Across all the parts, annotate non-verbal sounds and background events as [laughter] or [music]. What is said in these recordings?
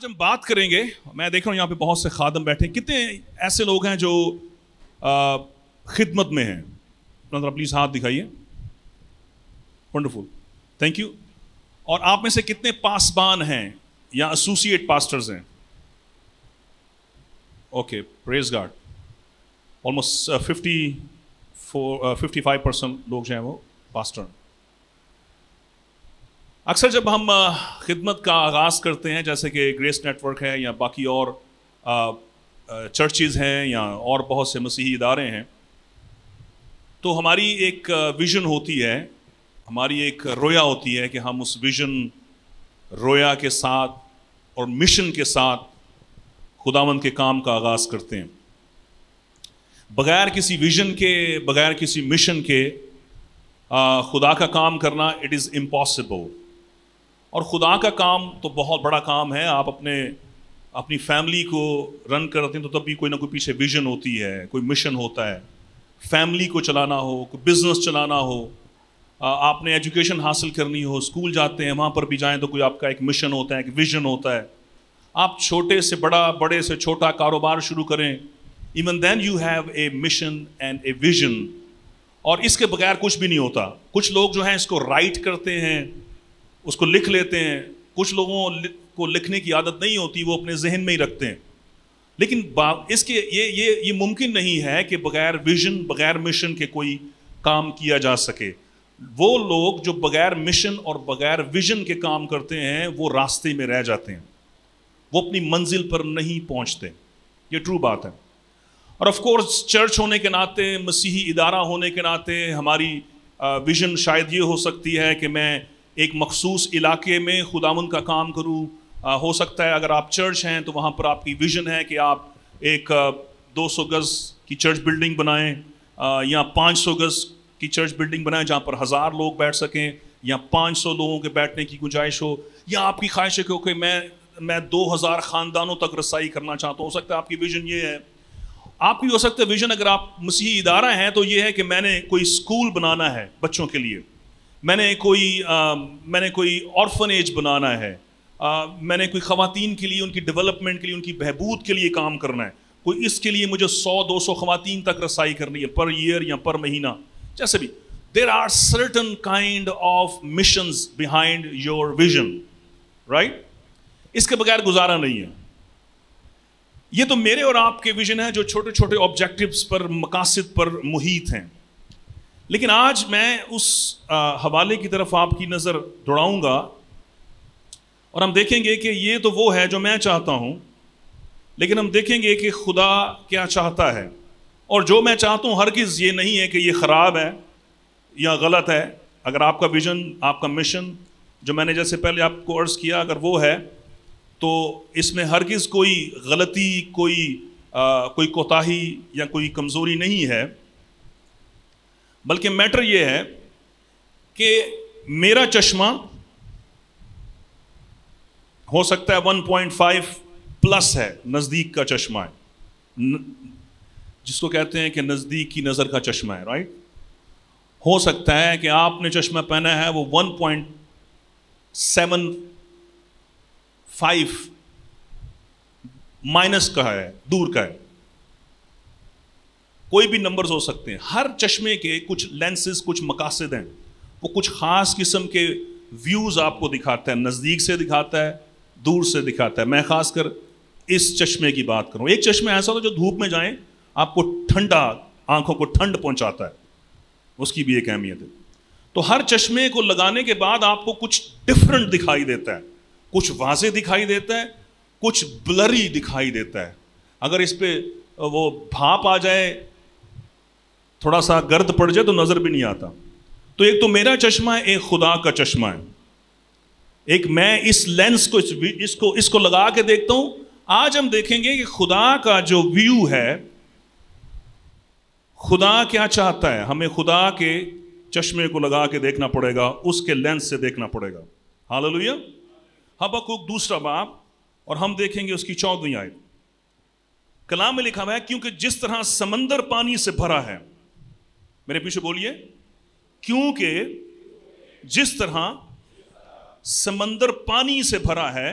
आज हम बात करेंगे, मैं देख रहा हूँ यहाँ पे बहुत से खादम बैठे कितने ऐसे लोग हैं जो खिदमत में हैं। जरा प्लीज़ हाथ दिखाइए। वंडरफुल थैंक यू और आप में से कितने पासबान हैं या एसोसिएट पास्टर्स हैं? Okay praise God almost fifty four fifty five percent लोग जो हैं वो पास्टर अक्सर जब हम खिदमत का आगाज़ करते हैं, जैसे कि ग्रेस नेटवर्क है या बाकी और चर्चेज़ हैं या और बहुत से मसीही इदारे हैं तो हमारी एक विज़न होती है, हमारी एक रोया होती है कि हम उस विज़न रोया के साथ और मिशन के साथ खुदावंद के काम का आगाज़ करते हैं। बगैर किसी विज़न के, बगैर किसी मिशन के खुदा का काम करना इट इज़ इम्पॉसिबल और खुदा का काम तो बहुत बड़ा काम है। आप अपने, अपनी फैमिली को रन करते हैं तो तब भी कोई ना कोई पीछे विजन होती है, कोई मिशन होता है। फैमिली को चलाना हो, कोई बिज़नेस चलाना हो आपने एजुकेशन हासिल करनी हो स्कूल जाते हैं, वहाँ पर भी जाएँ तो कोई आपका एक मिशन होता है, एक विजन होता है। आप छोटे से बड़ा, बड़े से छोटा कारोबार शुरू करें। Even then you have a mission and a vision और इसके बगैर कुछ भी नहीं होता। कुछ लोग जो हैं इसको राइट करते हैं। उसको लिख लेते हैं। कुछ लोगों को लिखने की आदत नहीं होती, वो अपने जहन में ही रखते हैं। लेकिन इसके ये ये ये मुमकिन नहीं है कि बगैर विजन, बगैर मिशन के कोई काम किया जा सके। वो लोग जो बगैर मिशन और बगैर विजन के काम करते हैं, वो रास्ते में रह जाते हैं। वो अपनी मंजिल पर नहीं पहुँचते। ये ट्रू बात है। और ऑफ़ कोर्स चर्च होने के नाते, मसीही इदारा होने के नाते, हमारी विजन शायद ये हो सकती है कि मैं एक मखसूस इलाके में खुदामन का काम करूँ। हो सकता है अगर आप चर्च हैं तो वहाँ पर आपकी विज़न है कि आप एक दो सौ गज़ की चर्च बिल्डिंग बनाएँ या पाँच सौ गज़ की चर्च बिल्डिंग बनाएँ जहाँ पर हज़ार लोग बैठ सकें, या पाँच सौ लोगों के बैठने की गुंजाइश हो, या आपकी ख्वाहिश है कि मैं मैं दो हज़ार ख़ानदानों तक रसाई करना चाहता हूँ। हो सकता है आपकी विज़न ये है। आपकी, हो सकता है विज़न अगर आप मसीही इदारा हैं तो ये है कि मैंने कोई स्कूल बनाना है बच्चों के लिए। मैंने कोई आ, मैंने कोई ऑर्फनेज बनाना है। आ, मैंने कोई ख़वातीन के लिए उनकी डेवलपमेंट के लिए उनकी बहबूद के लिए काम करना है। कोई इसके लिए मुझे सौ दो सौ ख़वातीन तक रसाई करनी है पर ईयर या पर महीना। जैसे भी there are certain kind of mission behind your vision right इसके बगैर गुजारा नहीं है। ये तो मेरे और आपके विजन है जो छोटे छोटे ऑब्जेक्टिव्स पर मकासद पर मुहित हैं। लेकिन आज मैं उस हवाले की तरफ़ आपकी नज़र दौड़ाऊँगा और हम देखेंगे कि ये तो वो है जो मैं चाहता हूँ लेकिन हम देखेंगे कि खुदा क्या चाहता है। और जो मैं चाहता हूँ हर किस ये नहीं है कि ये ख़राब है या गलत है। अगर आपका विजन आपका मिशन जो मैंने जैसे पहले आपको अर्ज़ किया अगर वो है तो इसमें हर किस कोई गलती कोई आ, कोई कोताही या कोई कमज़ोरी नहीं है। बल्कि मैटर ये है कि मेरा चश्मा हो सकता है 1.5 प्लस है नज़दीक का चश्मा है। न, जिसको कहते हैं कि नज़दीक की नज़र का चश्मा है राइट हो सकता है कि आपने चश्मा पहना है वो 1.75 माइनस का है दूर का है। कोई भी नंबर्स हो सकते हैं। हर चश्मे के कुछ लेंसेज कुछ मकासद हैं। वो कुछ ख़ास किस्म के व्यूज़ आपको दिखाता है। नज़दीक से दिखाता है, दूर से दिखाता है। मैं ख़ासकर इस चश्मे की बात करूँ। एक चश्मे ऐसा होता है जो धूप में जाएँ, आपको ठंडा, आँखों को ठंड पहुंचाता है। उसकी भी एक अहमियत है। तो हर चश्मे को लगाने के बाद आपको कुछ डिफरेंट दिखाई देता है। कुछ वाजे दिखाई देता है, कुछ ब्लरी दिखाई देता है। अगर इस पर वो भाप आ जाए थोड़ा सा गर्द पड़ जाए तो नज़र भी नहीं आता। तो एक तो मेरा चश्मा है एक खुदा का चश्मा है। एक मैं इस लेंस को इस, इसको इसको लगा के देखता हूँ। आज हम देखेंगे कि खुदा का जो व्यू है खुदा क्या चाहता है? हमें खुदा के चश्मे को लगा के देखना पड़ेगा उसके लेंस से देखना पड़ेगा। हाल लोहिया हबकुक दूसरा बाप और हम देखेंगे उसकी चौदहवीं आयत। कलाम में लिखा हुआ है क्योंकि जिस तरह समंदर पानी से भरा है मेरे पीछे बोलिए, क्योंकि जिस तरह समंदर पानी से भरा है,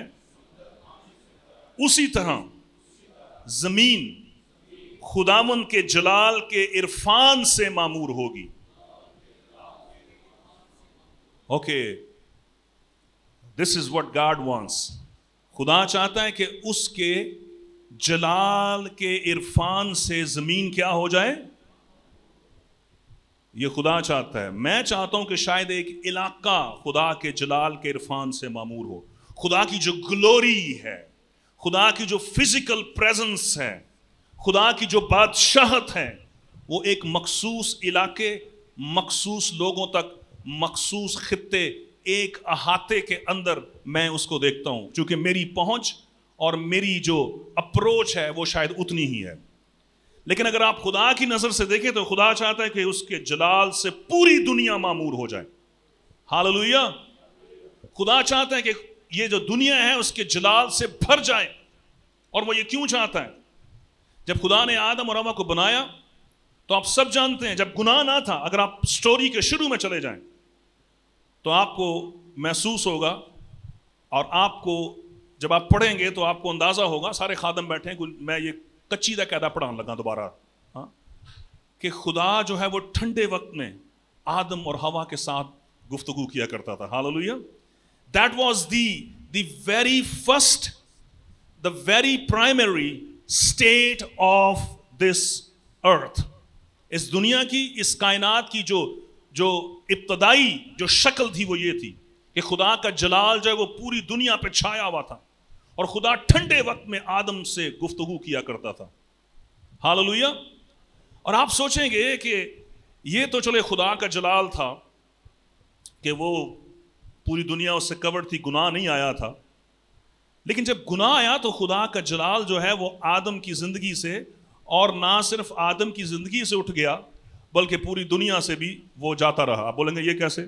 उसी तरह ज़मीन खुदामन के जलाल के इरफान से मामूर होगी। Okay this is what God wants खुदा चाहता है कि उसके जलाल के इरफान से ज़मीन क्या हो जाए? ये खुदा चाहता है। मैं चाहता हूँ कि शायद एक इलाका खुदा के जलाल के इरफान से मामूर हो। खुदा की जो ग्लोरी है, खुदा की जो फ़िज़िकल प्रेजेंस है, खुदा की जो बादशाहत है, वो एक मखसूस इलाके, मखसूस लोगों तक, मखसूस खत्ते, एक अहाते के अंदर मैं उसको देखता हूँ। क्योंकि मेरी पहुँच और मेरी जो अप्रोच है, वो शायद उतनी ही है। लेकिन अगर आप खुदा की नज़र से देखें तो खुदा चाहता है कि उसके जलाल से पूरी दुनिया मामूर हो जाए। हाल खुदा चाहता है कि ये जो दुनिया है, उसके जलाल से भर जाए। और वो ये क्यों चाहता है? जब खुदा ने आदम और अवा को बनाया तो आप सब जानते हैं, जब गुनाह ना था, अगर आप स्टोरी के शुरू में चले जाएँ तो आपको महसूस होगा और आपको, जब आप पढ़ेंगे तो आपको अंदाज़ा होगा, सारे खादम बैठे हैं मैं ये कच्ची का कैदा पढ़ाने लगा दोबारा। हाँ? कि खुदा जो है वो ठंडे वक्त में आदम और हवा के साथ गुफ्तगु किया करता था। हाल that was the the very first the very primary state of this earth इस दुनिया की, इस कायनात की जो जो इब्तदाई, जो शक्ल थी वो ये थी कि खुदा का जलाल जो है वो पूरी दुनिया पे छाया हुआ था। और खुदा ठंडे वक्त में आदम से गुफ्तगु किया करता था। हाल और आप सोचेंगे कि ये तो चले खुदा का जलाल था कि वो पूरी दुनिया उससे कवर थी, गुनाह नहीं आया था। लेकिन जब गुनाह आया तो खुदा का जलाल जो है वो आदम की ज़िंदगी से और ना सिर्फ़ आदम की ज़िंदगी से उठ गया, बल्कि पूरी दुनिया से भी वो जाता रहा। आप बोलेंगे, ये कैसे?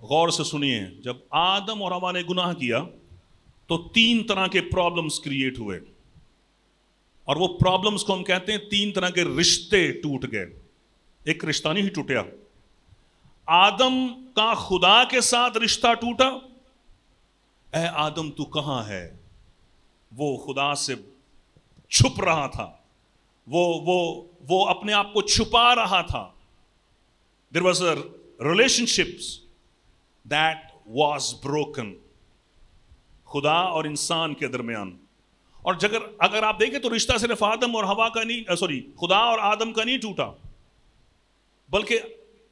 गौर से सुनिए, जब आदम और हवा ने गुनाह किया तो तीन तरह के प्रॉब्लम्स क्रिएट हुए। और वो प्रॉब्लम्स को हम कहते हैं तीन तरह के रिश्ते टूट गए। एक रिश्ता नहीं टूटा। आदम का खुदा के साथ रिश्ता टूटा। ए आदम, तू कहाँ है? वो खुदा से छुप रहा था। वो वो वो अपने आप को छुपा रहा था। There was a relationships that was broken खुदा और इंसान के दरमियान। और जगर, अगर आप देखें तो रिश्ता सिर्फ़ आदम और हवा का नहीं सॉरी खुदा और आदम का नहीं टूटा, बल्कि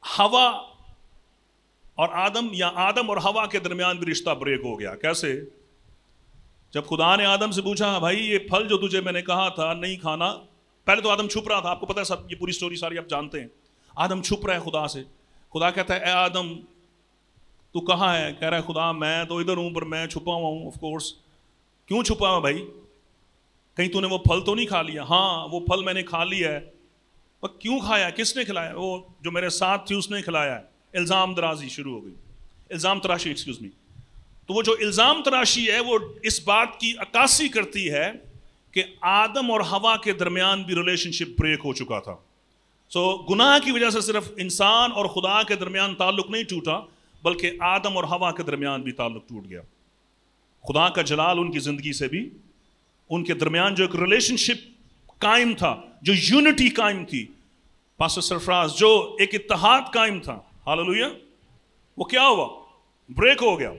हवा और आदम या आदम और हवा के दरमियान भी रिश्ता ब्रेक हो गया। कैसे? जब खुदा ने आदम से पूछा, भाई, ये फल जो तुझे मैंने कहा था नहीं खाना? पहले तो आदम छुप रहा था। आपको पता है सब, ये पूरी स्टोरी सारी आप जानते हैं। आदम छुप रहा है खुदा से। खुदा कहता है, ए आदम तू कहाँ है? कह रहा है खुदा मैं तो इधर हूँ पर मैं छुपा हुआ हूँ ऑफकोर्स क्यों छुपा हुआ भाई? कहीं तूने वो फल तो नहीं खा लिया? हाँ वो फल मैंने खा लिया है। पर क्यों खाया? किसने खिलाया? वो जो मेरे साथ थी उसने खिलाया है। इल्ज़ाम दराजी शुरू हो गई। इल्ज़ाम तराशी एक्सक्यूज़ मी तो वो जो इल्ज़ाम तराशी है वो इस बात की अक्सी करती है कि आदम और हवा के दरमियान भी रिलेशनशिप ब्रेक हो चुका था। सो so, गुनाह की वजह से सिर्फ़ इंसान और खुदा के दरमियान ताल्लुक नहीं टूटा। बल्कि आदम और हवा के दरमियान भी ताल्लुक टूट गया। खुदा का जलाल उनकी ज़िंदगी से भी, उनके दरमियान जो एक रिलेशनशिप कायम था, जो यूनिटी कायम थी पास सरफराज, जो एक इतिहाद कायम था हाल वो क्या हुआ? ब्रेक हो गया।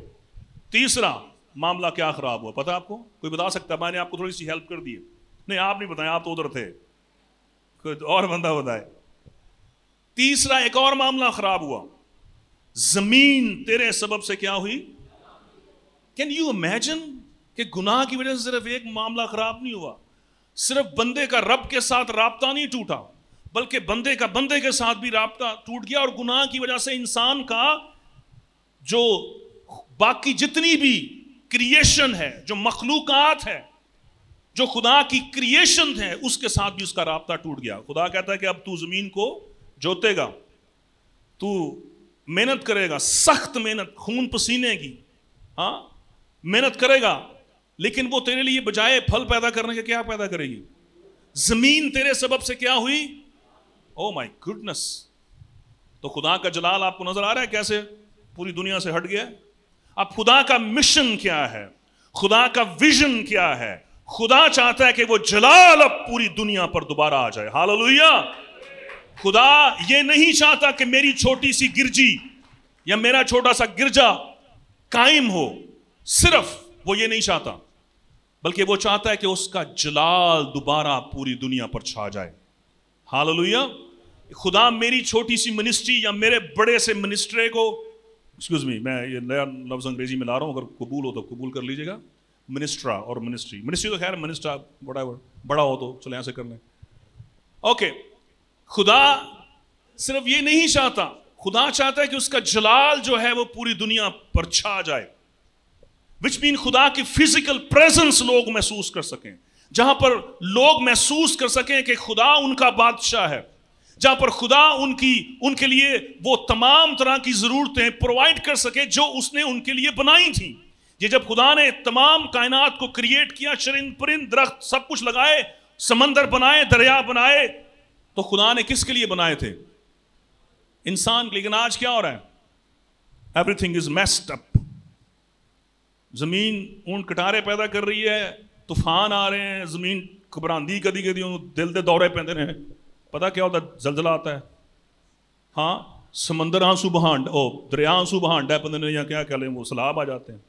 तीसरा मामला क्या खराब हुआ? पता आपको? कोई बता सकता मैंने आपको थोड़ी सी हेल्प कर दी नहीं, आप नहीं बताए, आप तो उधर थे। कोई और बंदा बताए। तीसरा एक और मामला खराब हुआ। ज़मीन तेरे सबब से क्या हुई? कैन यू इमेजिन कि गुनाह की वजह से सिर्फ़ एक मामला खराब नहीं हुआ? सिर्फ़ बंदे का रब के साथ रबता नहीं टूटा, बल्कि बंदे का बंदे के साथ भी रबता टूट गया और गुनाह की वजह से इंसान का जो बाकी जितनी भी क्रिएशन है, जो मखलूकत है, जो खुदा की क्रिएशन है, उसके साथ भी उसका रबता टूट गया। खुदा कहता है कि अब तू ज़मीन को जोतेगा, तू मेहनत करेगा, सख्त मेहनत, खून पसीने की हाँ मेहनत करेगा, लेकिन वो तेरे लिए बजाय फल पैदा करने के क्या पैदा करेगी? ज़मीन तेरे सबब से क्या हुई? ओ माई गुडनेस तो खुदा का जलाल आपको नज़र आ रहा है कैसे? पूरी दुनिया से हट गया अब खुदा का मिशन क्या है? खुदा का विजन क्या है? खुदा चाहता है कि वो जलाल अब पूरी दुनिया पर दोबारा आ जाए। हालेलुया खुदा ये नहीं चाहता कि मेरी छोटी सी गिरजी या मेरा छोटा सा गिरजा कायम हो। सिर्फ़ वो ये नहीं चाहता, बल्कि वो चाहता है कि उसका जलाल दोबारा पूरी दुनिया पर छा जाए। हालेलुया। खुदा मेरी छोटी सी मिनिस्ट्री या मेरे बड़े से मिनिस्ट्रे को एक्सक्यूज मी मैं ये नया लफ्ज़ अंग्रेज़ी में ला रहा हूँ, अगर कबूल हो तो कबूल कर लीजिएगा। मिनिस्ट्रा और मिनिस्ट्री। मिनिस्ट्री तो खैर मिनिस्ट्रा बड़ा बड़ा हो तो चले यहाँ से कर लें। ओके खुदा सिर्फ़ ये नहीं चाहता, खुदा चाहता है कि उसका जलाल जो है वो पूरी दुनिया पर छा जाए। विच मीन खुदा की फ़िज़िकल प्रेजेंस लोग महसूस कर सकें। जहाँ पर लोग महसूस कर सकें कि खुदा उनका बादशाह है। जहाँ पर खुदा उनकी, उनके लिए वो तमाम तरह की ज़रूरतें प्रोवाइड कर सके जो उसने उनके लिए बनाई थी। ये जब खुदा ने तमाम कायनात को क्रिएट किया शरिंद परिंद, दरख्त सब कुछ लगाए, समंदर बनाए, दरिया बनाए तो खुदा ने किसके लिए बनाए थे? इंसान लेकिन आज क्या हो रहा है? एवरीथिंग इज़ मेस्ड अप ज़मीन ऊँट कटारे पैदा कर रही है, तूफ़ान आ रहे हैं, ज़मीन घबरांदी कदी कदी दिल के दौरे पैदे रहे पता क्या होता जलजला आता है। हाँ समंदर आँसू बहांड, ओ, दरिया आँसू बहांड है पता या क्या कह लें वो सलाब आ जाते हैं।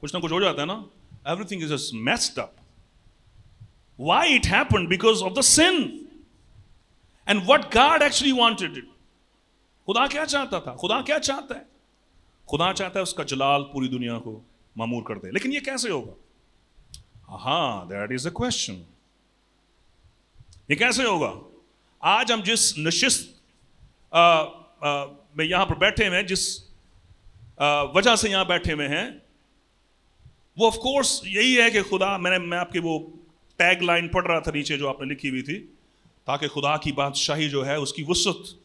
कुछ ना कुछ हो जाता है ना। Everything is messed up why it happen because of the sin and what God actually wanted it खुदा क्या चाहता था? खुदा क्या चाहता है? खुदा चाहता है उसका जलाल पूरी दुनिया को मामूर कर दे। लेकिन ये कैसे होगा? हाँ दैट इज़ अ क्वेश्चन ये कैसे होगा? आज हम जिस नशिस्त में यहाँ पर बैठे हुए हैं, जिस वजह से यहाँ बैठे हुए हैं, वो ऑफ़ कोर्स यही है कि खुदा, मैंने, मैं आपकी वो टैग लाइन पढ़ रहा था नीचे जो आपने लिखी हुई थी ताकि खुदा की बादशाही जो है उसकी वसत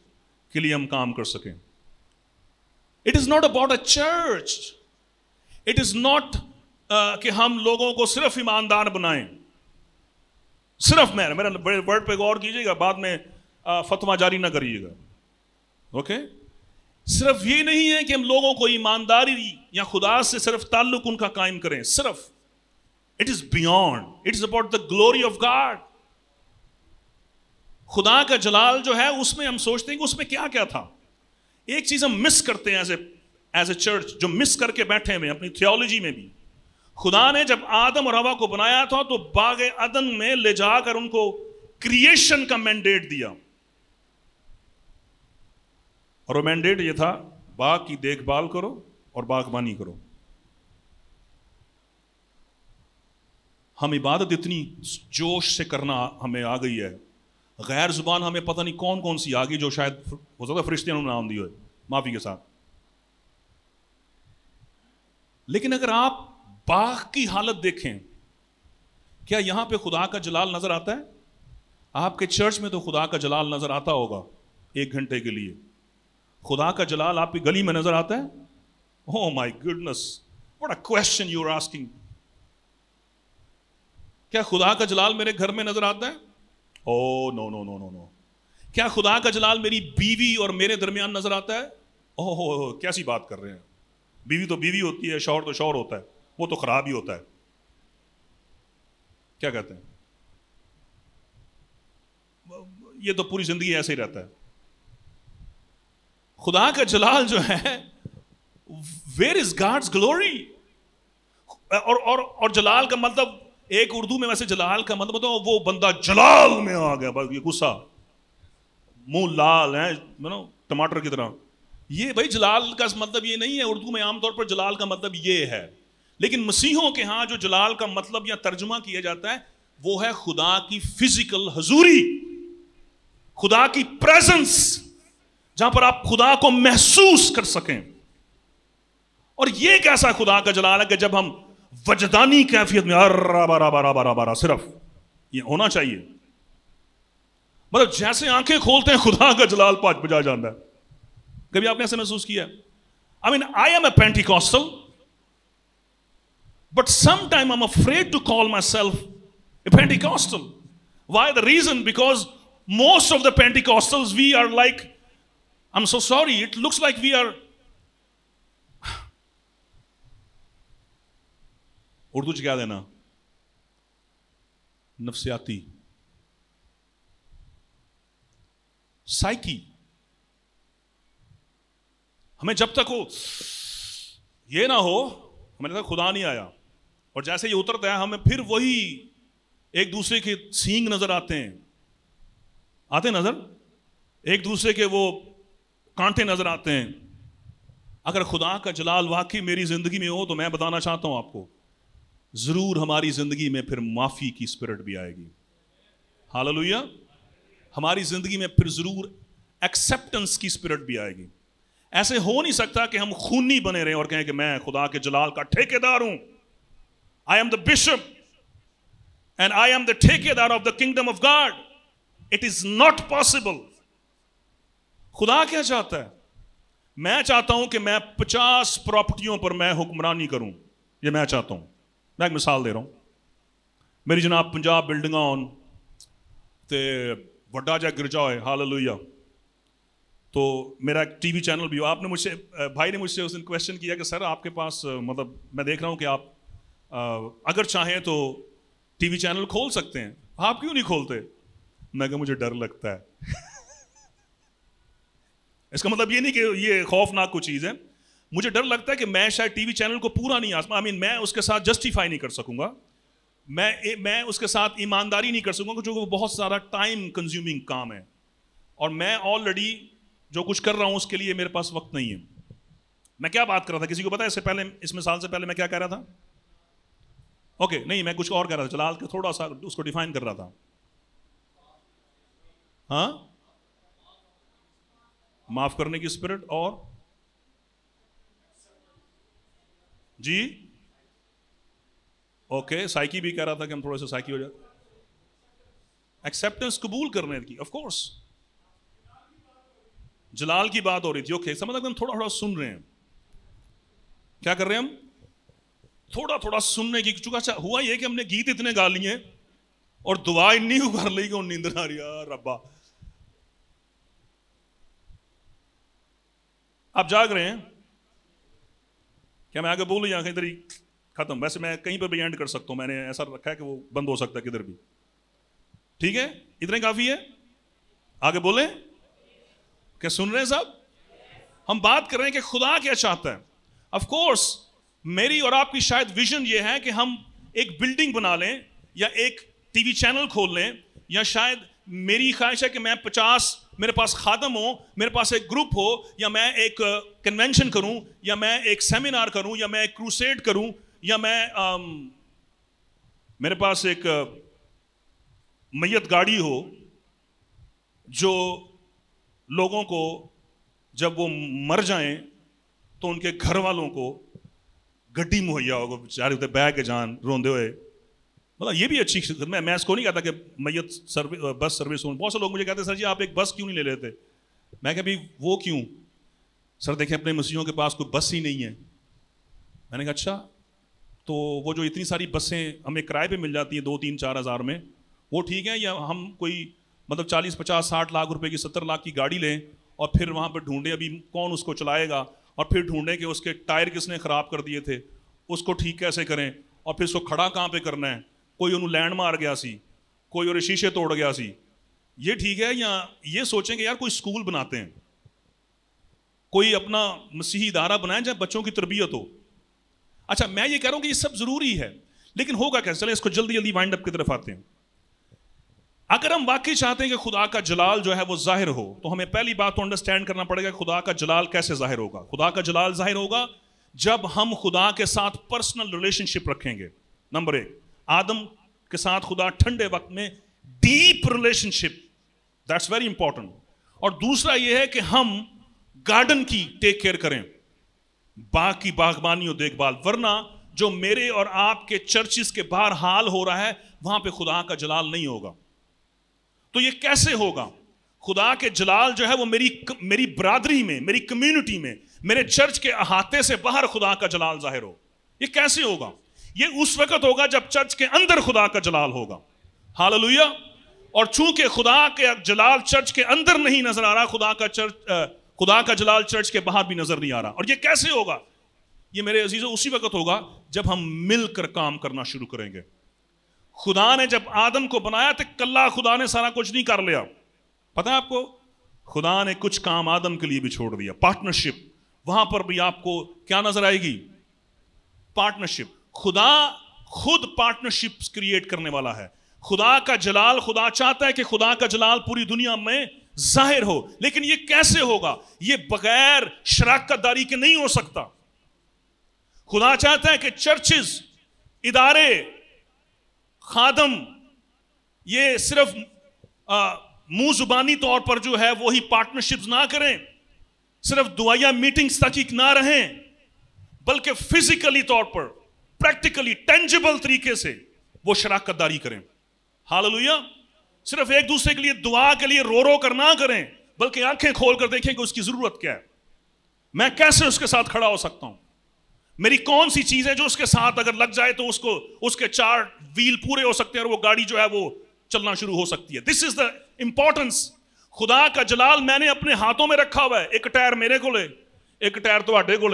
के लिए हम काम कर सकें। It is not about a church it is not कि हम लोगों को सिर्फ़ ईमानदार बनाएँ। सिर्फ़ मैं मेरा वर्ड पे गौर कीजिएगा बाद में uh, फतवा जारी ना करिएगा। ओके सिर्फ़ ये नहीं है कि हम लोगों को ईमानदारी या खुदा से सिर्फ़ ताल्लुक उनका कायम करें सिर्फ़। It is beyond it is about the glory of God खुदा का जलाल जो है, उसमें हम सोचते हैं कि उसमें क्या क्या था। एक चीज़ हम मिस करते हैं as a as a church जो मिस करके बैठे हुए अपनी थियोलॉजी में भी। खुदा ने जब आदम और हवा को बनाया था तो बाग अदन में ले जाकर उनको क्रिएशन का मैंडेट दिया। और वो मैंडेट ये था, बाग की देखभाल करो और बागबानी करो। हम इबादत इतनी जोश से करना हमें आ गई है। गैर ज़ुबान हमें पता नहीं कौन कौन सी आ गई जो शायद हो सकता है फरिश्ते नाम दिए माफ़ी के साथ। लेकिन अगर आप बाघ की हालत देखें, क्या यहाँ पे खुदा का जलाल नज़र आता है? आपके चर्च में तो खुदा का जलाल नज़र आता होगा, एक घंटे के लिए। खुदा का जलाल आपकी गली में नज़र आता है? ओ my goodness a question you are asking क्या खुदा का जलाल मेरे घर में नज़र आता है? ओ no no no no no क्या खुदा का जलाल मेरी बीवी और मेरे दरमियान नज़र आता है? ओह हो कैसी बात कर रहे हैं? बीवी तो बीवी होती है, शौहर तो शौहर होता है, वो तो खराब ही होता है। क्या कहते हैं? ये तो पूरी ज़िंदगी ऐसे ही रहता है। खुदा का जलाल जो है वेर इज़ गाड्स ग्लोरी और और और जलाल का मतलब एक उर्दू में वैसे जलाल का मतलब तो वो बंदा जलाल में आ गया, बस ये गुस्सा। मुँह लाल है नो टमाटर की तरह। ये भाई जलाल का मतलब ये नहीं है, उर्दू में आमतौर पर जलाल का मतलब ये है। लेकिन मसीहों के यहाँ जो जलाल का मतलब या तर्जमा किया जाता है, वो है खुदा की फ़िज़िकल हजूरी। खुदा की प्रेजेंस जहाँ पर आप खुदा को महसूस कर सकें। और ये कैसा खुदा का जलाल है कि जब हम वजदानी कैफियत में सिर्फ़ ये होना चाहिए। मतलब जैसे आँखें खोलते हैं, खुदा का जलाल पाँच बजा जाता है। कभी आपने ऐसे महसूस किया? I mean I am a Pentecostal but sometime I am afraid to call myself a Pentecostal why the reason because most of the we are like I am so sorry it looks like we are Urdu च क्या देना। नफसियाती। Psyche. हमें जब तक हो ये ना हो, हमें लगता खुदा नहीं आया। और जैसे ये उतरता है, हमें फिर वही एक दूसरे के सींग नज़र आते हैं। आते हैं नज़र? एक दूसरे के वो कांटे नज़र आते हैं। अगर खुदा का जलाल वाकई मेरी ज़िंदगी में हो तो मैं बताना चाहता हूँ आपको। ज़रूर हमारी ज़िंदगी में फिर माफ़ी की स्पिरिट भी आएगी। हाल हमारी ज़िंदगी में फिर ज़रूर एक्सेप्टेंस की स्पिरिट भी आएगी। ऐसे हो नहीं सकता कि हम खूनी बने रहे और कहें कि मैं खुदा के जलाल का ठेकेदार हूँ। I am the bishop and I am the ठेकेदार of the kingdom of God it is not possible खुदा क्या चाहता है? मैं चाहता हूँ कि मैं पचास प्रॉपर्टियों पर मैं हुक्मरानी करूँ। ये मैं चाहता हूँ। मैं एक मिसाल दे रहा हूँ। मेरी जनाब पंजाब बिल्डिंग ऑन ते वड्डा जा गिरजा है हाल तो मेरा एक टीवी चैनल भी हो। आपने मुझसे भाई ने मुझसे उस दिन क्वेश्चन किया कि, सर, आपके पास मतलब मैं देख रहा हूँ कि आप अगर चाहें तो टीवी चैनल खोल सकते हैं। आप क्यों नहीं खोलते? मैं कहा, मुझे डर लगता है। [laughs] इसका मतलब ये नहीं कि ये खौफनाक कुछ चीज़ है। मुझे डर लगता है कि मैं शायद टीवी चैनल को पूरा नहीं आसमा आई मीन मैं उसके साथ जस्टिफाई नहीं कर सकूँगा। मैं ए, मैं उसके साथ ईमानदारी नहीं कर सकूँगा क्योंकि वो बहुत सारा टाइम कंज्यूमिंग काम है। और मैं ऑलरेडी जो कुछ कर रहा हूँ उसके लिए मेरे पास वक्त नहीं है। मैं क्या बात कर रहा था? किसी को पता है इससे पहले इस मिसाल से पहले मैं क्या कह रहा था? ओके okay, नहीं मैं कुछ और कह रहा था। जलाल के थोड़ा सा उसको डिफाइन कर रहा था। हाँ? माफ़ करने की स्पिरिट और जी? ओके साइकी भी कह रहा था कि हम थोड़ा सा साइकी हो जाए। एक्सेप्टेंस कबूल करने की ऑफ़ कोर्स जलाल की बात हो रही थी ओके okay, समझ हम थोड़ा थोड़ा सुन रहे हैं। क्या कर रहे हैं हम? थोड़ा थोड़ा सुनने की चुका अच्छा हुआ ये कि हमने गीत इतने गा लिए और दुआ इन्नी कर ली कि नींद आ रही रब्बा। आप जाग रहे हैं? क्या मैं आगे बोलूँ या कहीं तरी खत्म? वैसे मैं कहीं पर भी एंड कर सकता हूँ। मैंने ऐसा रखा है कि वो बंद हो सकता है किधर भी। ठीक है? इतने काफ़ी है? आगे बोले? क्या सुन रहे हैं साहब? हम बात कर रहे हैं कि खुदा क्या चाहता है। ऑफ़ कोर्स मेरी और आपकी शायद विजन ये है कि हम एक बिल्डिंग बना लें या एक टीवी चैनल खोल लें या शायद मेरी ख्वाहिश है कि मैं पचास मेरे पास खादम हो मेरे पास एक ग्रुप हो या मैं एक कन्वेंशन करूँ या मैं एक सेमिनार करूँ या मैं एक क्रूसेड करूँ या मैं आम, मेरे पास एक मैयत गाड़ी हो जो लोगों को जब वो मर जाएँ तो उनके घर वालों को गड्डी मुहैया होगा बेचारे होते बैग के जान रोंदे हुए। मतलब ये भी अच्छी मैं मैं इसको नहीं कहता कि मैयत सर्विस बस सर्विस हो। बहुत से लोग मुझे कहते हैं, सर जी, आप एक बस क्यों नहीं ले लेते? मैं कह, भाई, वो क्यों? सर देखें अपने मसीहों के पास कोई बस ही नहीं है। मैंने कहा अच्छा तो वो जो इतनी सारी बसें हमें किराए पे मिल जाती हैं दो, तीन, चार हज़ार में, वो ठीक है या हम कोई मतलब चालीस, पचास, साठ लाख रुपए की, सत्तर लाख की गाड़ी लें और फिर वहाँ पर ढूंढें, अभी कौन उसको चलाएगा? और फिर ढूंढें कि उसके टायर किसने ख़राब कर दिए थे, उसको ठीक कैसे करें? और फिर उसको खड़ा कहाँ पे करना है? कोई उन्होंने लैंड मार गया सी, कोई और शीशे तोड़ गया सी। ये ठीक है या ये सोचें कि यार कोई स्कूल बनाते हैं, कोई अपना मसीही इदारा बनाए जहाँ बच्चों की तरबियत हो। अच्छा मैं ये कह रहा हूँ कि ये सब ज़रूरी है, लेकिन होगा कैसे चले, इसको जल्दी जल्दी वाइंड अप की तरफ़ आते हैं। अगर हम वाकई चाहते हैं कि खुदा का जलाल जो है वो ज़ाहिर हो तो हमें पहली बात तो अंडरस्टैंड करना पड़ेगा खुदा का जलाल कैसे ज़ाहिर होगा। खुदा का जलाल ज़ाहिर होगा जब हम खुदा के साथ पर्सनल रिलेशनशिप रखेंगे। नंबर एक। आदम के साथ खुदा ठंडे वक्त में deep relationship that's very important और दूसरा यह है कि हम गार्डन की टेक केयर करें। बाग की बागबानी और देखभाल, वरना जो मेरे और आपके चर्चिस के बाहर हाल हो रहा है, वहाँ पे खुदा का जलाल नहीं होगा। तो ये कैसे होगा? खुदा के जलाल जो है वो मेरी मेरी बरादरी में, मेरी कम्युनिटी में, मेरे चर्च के अहाते से बाहर खुदा का जलाल ज़ाहिर हो। ये कैसे होगा? ये उस वक्त होगा जब चर्च के अंदर खुदा का जलाल होगा। हाल और चूँकि खुदा के जलाल चर्च के अंदर नहीं नज़र आ रहा, खुदा का चर्च खुदा का जलाल चर्च के बाहर भी नज़र नहीं आ रहा। और ये कैसे होगा? ये मेरे अज़ीज़, उसी वक्त होगा जब हम मिलकर काम करना शुरू करेंगे। खुदा ने जब आदम को बनाया तो कल्ला खुदा ने सारा कुछ नहीं कर लिया। पता है आपको? खुदा ने कुछ काम आदम के लिए भी छोड़ दिया। पार्टनरशिप। वहाँ पर भी आपको क्या नज़र आएगी? पार्टनरशिप। खुदा खुद पार्टनरशिप क्रिएट करने वाला है। खुदा का जलाल खुदा चाहता है कि खुदा का जलाल पूरी दुनिया में ज़ाहिर हो। लेकिन ये कैसे होगा? ये बगैर शराकत दारी के नहीं हो सकता। खुदा चाहता है कि चर्चेस इदारे, खादम, ये सिर्फ़ मुँह जुबानी तौर पर जो है वही पार्टनरशिप्स ना करें। सिर्फ़ दुआया मीटिंग्स तक ही ना रहें, बल्कि फिजिकली तौर पर। प्रैक्टिकली टेंजिबल तरीके से वो शराकत दारी करें। हाल सिर्फ़ एक दूसरे के लिए दुआ के लिए रो रो कर ना करें, बल्कि आँखें खोल कर देखें कि उसकी ज़रूरत क्या है। मैं कैसे उसके साथ खड़ा हो सकता हूँ? मेरी कौन सी चीज़ है जो उसके साथ अगर लग जाए तो उसको, उसके चार व्हील पूरे हो सकते हैं और वो गाड़ी जो है वो चलना शुरू हो सकती है। दिस इज़ द इंपॉर्टेंस खुदा का जलाल मैंने अपने हाथों में रखा हुआ है। एक टायर मेरे को एक टायर तो को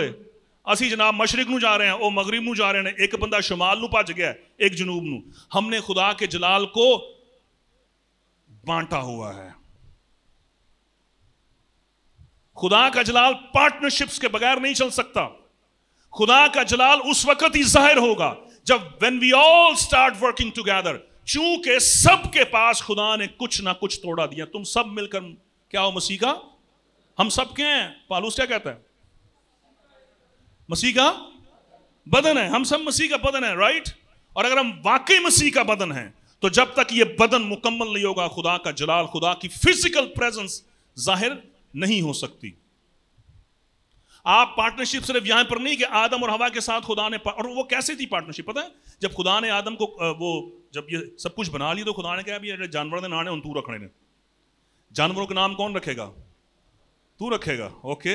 ਅਸੀਂ जनाब मशरक ਨੂੰ ਜਾ ਰਹੇ हैं वो मगरब ਨੂੰ ਜਾ ਰਹੇ ਨੇ ਇੱਕ ਬੰਦਾ ਸ਼ਮਾਲ ਨੂੰ ਭੱਜ ਗਿਆ ਇੱਕ ਜਨੂਬ ਨੂੰ हमने खुदा के जलाल को बांटा हुआ है खुदा का जलाल पार्टनरशिप्स के बगैर नहीं चल सकता खुदा का जलाल उस वक्त ही जाहिर होगा जब when we all start working together चूंकि सबके पास खुदा ने कुछ ना कुछ तोड़ा दिया तुम सब मिलकर क्या हो मसीह का हम सब क्या हैं पालूस क्या कहता है मसीह का बदन है। हम सब मसीह का बदन है राइट और अगर हम वाकई मसीह का बदन है तो जब तक ये बदन मुकम्मल नहीं होगा, खुदा का जलाल, खुदा की फ़िज़िकल प्रेजेंस ज़ाहिर नहीं हो सकती। आप पार्टनरशिप सिर्फ़ यहाँ पर नहीं कि आदम और हवा के साथ खुदा ने और वो कैसे थी पार्टनरशिप पता है? जब खुदा ने आदम को वो जब ये सब कुछ बना लिया तो खुदा ने कहा भी जानवर ने नाने तू रखने ने जानवरों का नाम कौन रखेगा? तू रखेगा ओके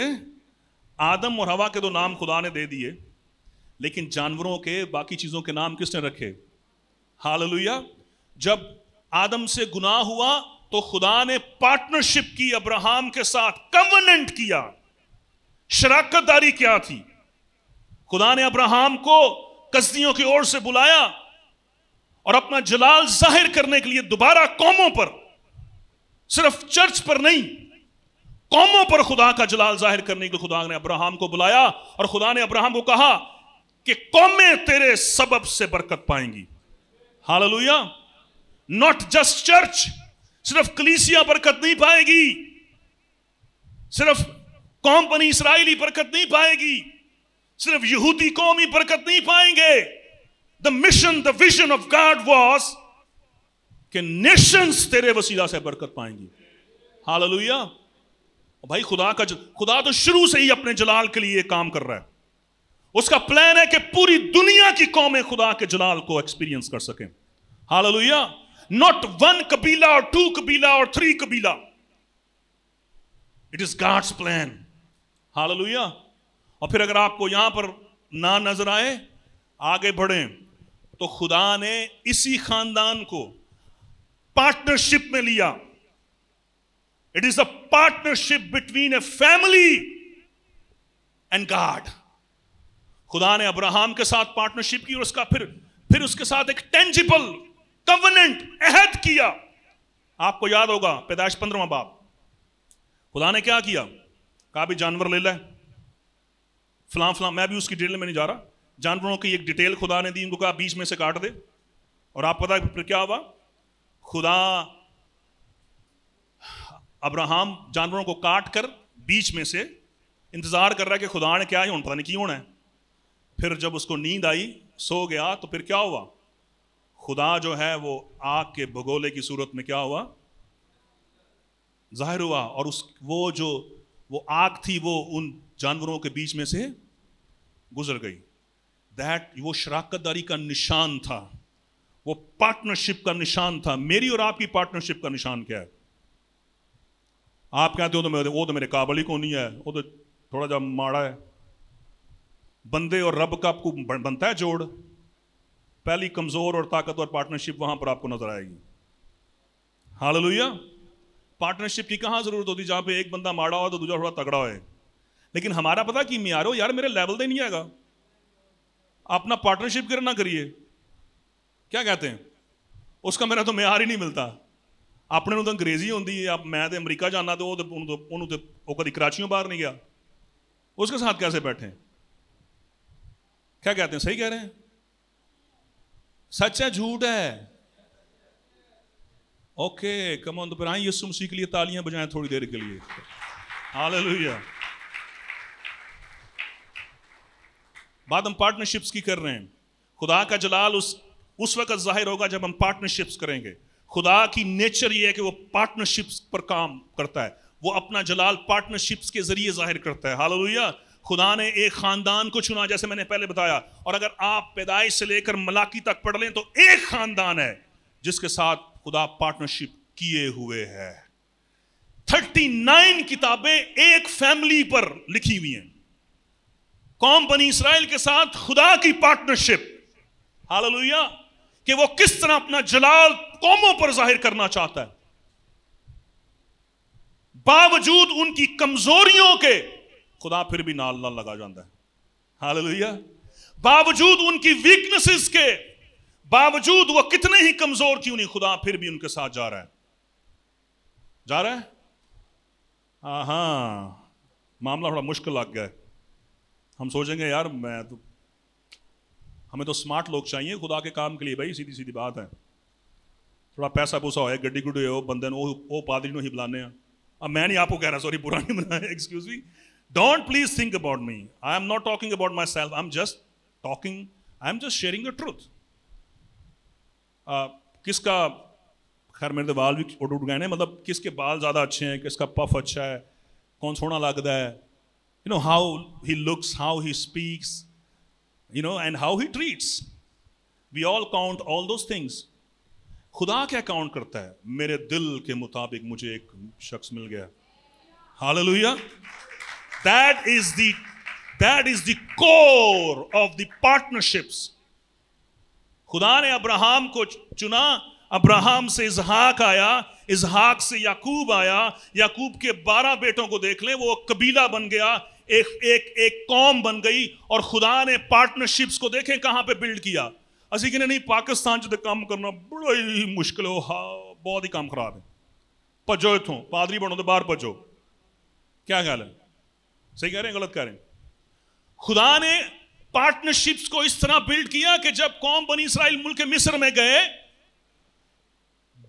आदम और हवा के दो नाम खुदा ने दे दिए, लेकिन जानवरों के बाकी चीज़ों के नाम किसने रखे? हाल जब आदम से गुनाह हुआ तो खुदा ने पार्टनरशिप की अब्राहम के साथ कवनेंट किया। शराकतदारी क्या थी? खुदा ने अब्राहम को कस्तियों की ओर से बुलाया और अपना जलाल ज़ाहिर करने के लिए दोबारा कौमों पर, सिर्फ़ चर्च पर नहीं कौमों पर खुदा का जलाल ज़ाहिर करने के लिए खुदा ने अब्राहम को बुलाया और खुदा ने अब्राहम को कहा कि कौमें तेरे सबब से बरकत पाएँगी। हाल नॉट जस्ट चर्च सिर्फ़ कलीसिया बरकत नहीं पाएगी। सिर्फ़ कौम बनी इसराइली बरकत नहीं पाएगी। सिर्फ़ यहूदी कौम ही बरकत नहीं पाएँगे। The mission the vision of God was कि नेशंस तेरे वसीला से बरकत पाएँगी। हाल भाई खुदा का खुदा तो शुरू से ही अपने जलाल के लिए काम कर रहा है। उसका प्लान है कि पूरी दुनिया की कौमें खुदा के जलाल को एक्सपीरियंस कर सकें। हाल नॉट वन कबीला और टू कबीला और थ्री कबीला। इट इज़ गाड्स प्लान हाल और फिर अगर आपको यहाँ पर ना नज़र आए, आगे बढ़े तो खुदा ने इसी खानदान को पार्टनरशिप में लिया। It is a partnership between a family and God खुदा ने अब्राहम के साथ पार्टनरशिप की और उसका फिर फिर उसके साथ एक टेंजिबल कवनेंट अहद किया। आपको याद होगा, पैदाइश पंद्रवा बाप खुदा ने क्या किया? कहा भी जानवर ले ले। फलां फलां, मैं भी उसकी डिटेल में नहीं जा रहा। जानवरों की एक डिटेल खुदा ने दी, उनको कहा, बीच में से काट दे। और आप पता फिर क्या हुआ? खुदा अब्राहम जानवरों को काट कर बीच में से इंतज़ार कर रहा है कि खुदा ने क्या ही पता नहीं क्यों होना है। फिर जब उसको नींद आई, सो गया तो फिर क्या हुआ? खुदा जो है, वो आग के भगोले की सूरत में क्या हुआ? ज़ाहिर हुआ, और उस, वो जो, वो आग थी, वो उन जानवरों के बीच में से गुजर गई। दैट वो शराकतदारी का निशान था। वो पार्टनरशिप का निशान था। मेरी और आपकी पार्टनरशिप का निशान क्या है? आप कहते हो तो मेरे वो तो मेरे काबल ही को नहीं है। वो तो थोड़ा जा माड़ा है। बंदे और रब का आपको बनता है जोड़। पहली कमज़ोर और ताकतवर पार्टनरशिप वहाँ पर आपको नज़र आएगी। हाल पार्टनरशिप की कहाँ ज़रूरत होती जहाँ पे एक बंदा माड़ा हो तो दूसरा थोड़ा तगड़ा हो। लेकिन हमारा पता कि मियारो, यार, मेरे लेवल दे नहीं आएगा। अपना पार्टनरशिप कर ना करिए। क्या कहते हैं? उसका मेरा तो म्यार ही नहीं मिलता। ਆਪਣੇ ਨੂੰ ਤਾਂ ਅੰਗਰੇਜ਼ੀ ਹੁੰਦੀ ਹੈ ਮੈਂ ਤੇ ਅਮਰੀਕਾ ਜਾਣਾ ਤੇ ਉਹ ਤੇ ਉਹਨੂੰ ਤੇ ਉਹਨੂੰ ਤੇ ਉਹ ਕਦੀ ਕਰਾਚੀੋਂ ਬਾਹਰ नहीं गया उसके साथ कैसे बैठे क्या कहते हैं सही कह रहे हैं सच है झूठ है ओके कम ऑन तो फिर आए यीशु मसीह के लिए तालियां बजाएं थोड़ी देर के लिए हालेलुया बात हम पार्टनरशिप्स की कर रहे हैं खुदा का जलाल उस उस वक्त जाहिर होगा जब हम पार्टनरशिप्स करेंगे खुदा की नेचर ये है कि वो पार्टनरशिप्स पर काम करता है। वो अपना जलाल पार्टनरशिप्स के ज़रिए ज़ाहिर करता है। हालेलुया खुदा ने एक खानदान को चुना, जैसे मैंने पहले बताया। और अगर आप पैदाइश से लेकर मलाकी तक पढ़ लें तो एक खानदान है, जिसके साथ खुदा पार्टनरशिप किए हुए है। थर्टी नाइन किताबें एक फैमिली पर लिखी हुई हैं। कौम बनी इसराइल के साथ खुदा की पार्टनरशिप हालेलुया कि वो किस तरह अपना जलाल कौमों पर ज़ाहिर करना चाहता है। बावजूद उनकी कमजोरियों के, खुदा फिर भी नाल नाल लगा जाता है। हालेलुया। बावजूद उनकी वीकनेसेस के, बावजूद वह कितने ही कमज़ोर क्यों नहीं, खुदा फिर भी उनके साथ जा रहा है। जा रहा है? हाँ मामला थोड़ा मुश्किल लग गया है। हम सोचेंगे, यार, मैं तो हमें तो स्मार्ट लोग चाहिए खुदा के काम के लिए भाई सीधी सीधी बात है। थोड़ा पैसा पूसा हो गड्डी गुड्डी हो बंदे वो पादरी ही बुलाने अब मैं नहीं आपको कह रहा सॉरी बुरा नहीं बनाया excuse me don't please think about me I am not talking about myself I am just talking I am just sharing the truth किसका, खैर, मेरे तो बाल भी उठ उठ गए हैं मतलब किसके बाल ज़्यादा अच्छे हैं, किसका पफ अच्छा है, कौन सोना लगता है? You know how he looks how he speaks you know and how he treats we all count all those things. खुदा क्या काउंट करता है। मेरे दिल के मुताबिक मुझे एक शख्स मिल गया। Hallelujah that is that is the core of the partnerships खुदा ने अब्राहम को चुना। अब्राहम से इजहाक आया। इजहाक से याकूब आया। याकूब के बारह बेटों को देख लें। वो कबीला बन गया। एक एक एक कौम बन गई। और खुदा ने पार्टनरशिप्स को देखें। कहाँ पे बिल्ड किया? ਅਸੀਂ ਕਹਿੰਦੇ ਨਹੀਂ ਪਾਕਿਸਤਾਨ 'ਚ ਤੇ ਕੰਮ ਕਰਨਾ ਬੜਾ ਹੀ ਮੁਸ਼ਕਲ ਹੋ ਹਾਂ ਬਹੁਤ ਹੀ ਕੰਮ ਖਰਾਬ ਹੈ ਭੱਜੋ ਇੱਥੋਂ ਪਾਦਰੀ ਬਣੋ ਤੇ ਬਾਹਰ ਭੱਜੋ क्या ख्याल है सही कह रहे हैं गलत कह रहे हैं खुदा ने पार्टनरशिप्स को इस तरह बिल्ड किया कि जब कौम बनी इसराइल मुल्क मिस्र में गए